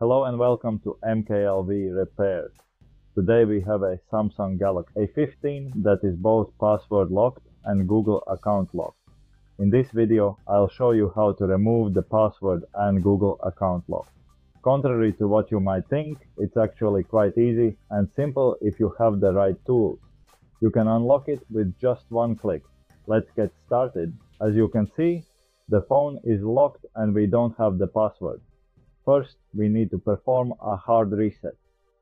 Hello and welcome to MKLV Repairs. Today we have a Samsung Galaxy A15 that is both password locked and Google account locked. In this video I'll show you how to remove the password and Google account lock. Contrary to what you might think, it's actually quite easy and simple if you have the right tools. You can unlock it with just one click. Let's get started. As you can see, the phone is locked and we don't have the password. First, we need to perform a hard reset.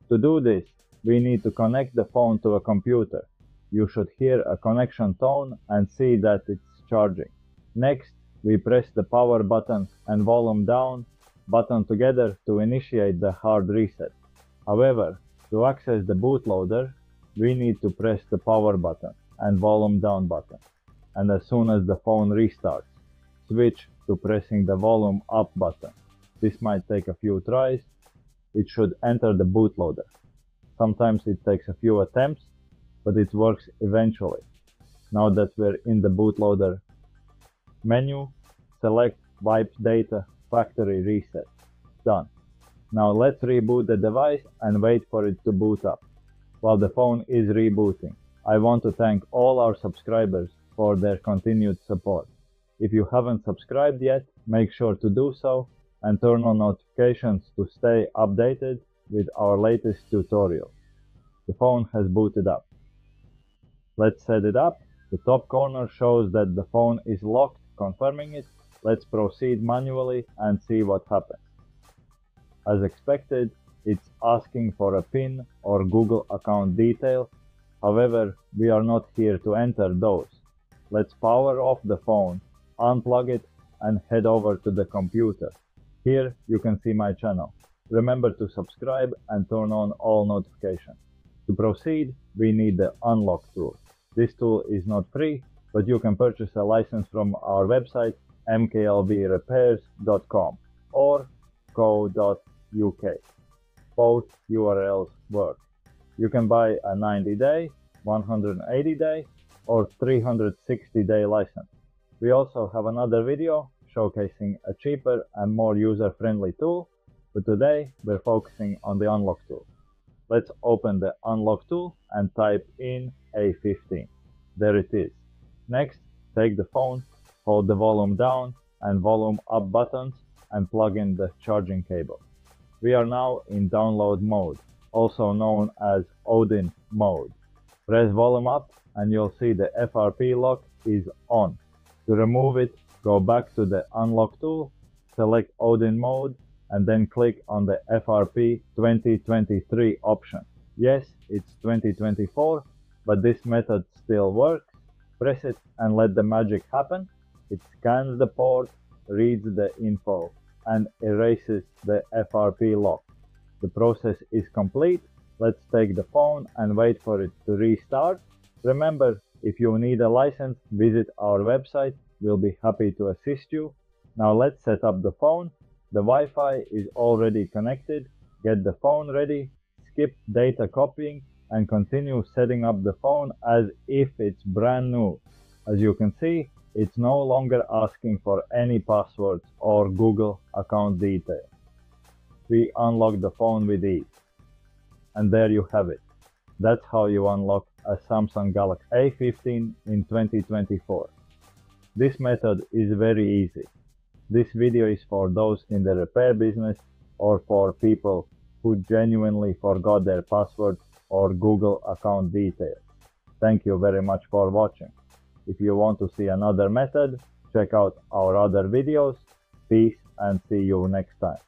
To do this, we need to connect the phone to a computer. You should hear a connection tone and see that it's charging. Next, we press the power button and volume down button together to initiate the hard reset. However, to access the bootloader, we need to press the power button and volume down button. And as soon as the phone restarts, switch to pressing the volume up button. This might take a few tries. It should enter the bootloader. Sometimes it takes a few attempts, but it works eventually. Now that we're in the bootloader menu, select Wipe Data Factory Reset. Done. Now let's reboot the device and wait for it to boot up. While the phone is rebooting, I want to thank all our subscribers for their continued support. If you haven't subscribed yet, make sure to do so and turn on notifications to stay updated with our latest tutorial. The phone has booted up. Let's set it up. The top corner shows that the phone is locked, confirming it. Let's proceed manually and see what happens. As expected, it's asking for a PIN or Google account detail. However, we are not here to enter those. Let's power off the phone, unplug it and head over to the computer. Here you can see my channel. Remember to subscribe and turn on all notifications. To proceed, we need the unlock tool. This tool is not free, but you can purchase a license from our website mklvrepairs.com or co.uk. Both URLs work. You can buy a 90 day, 180 day or 360 day license. We also have another video showcasing a cheaper and more user-friendly tool, but today we're focusing on the unlock tool. Let's open the unlock tool and type in A15. There it is. Next, take the phone, hold the volume down and volume up buttons and plug in the charging cable. We are now in download mode, also known as Odin mode. Press volume up and you'll see the FRP lock is on. To remove it, Go back to the unlock tool, select Odin mode, and then click on the FRP 2023 option. Yes, it's 2024, but this method still works. Press it and let the magic happen. It scans the port, reads the info, and erases the FRP lock. The process is complete. Let's take the phone and wait for it to restart. Remember, if you need a license, visit our website We'll be happy to assist you. Now let's set up the phone. The Wi-Fi is already connected. Get the phone ready, skip data copying and continue setting up the phone as if it's brand new. As you can see, it's no longer asking for any passwords or Google account details. We unlock the phone with ease. And there you have it. That's how you unlock a Samsung Galaxy A15 in 2024. This method is very easy. This video is for those in the repair business or for people who genuinely forgot their password or Google account details. Thank you very much for watching. If you want to see another method, check out our other videos. Peace and see you next time.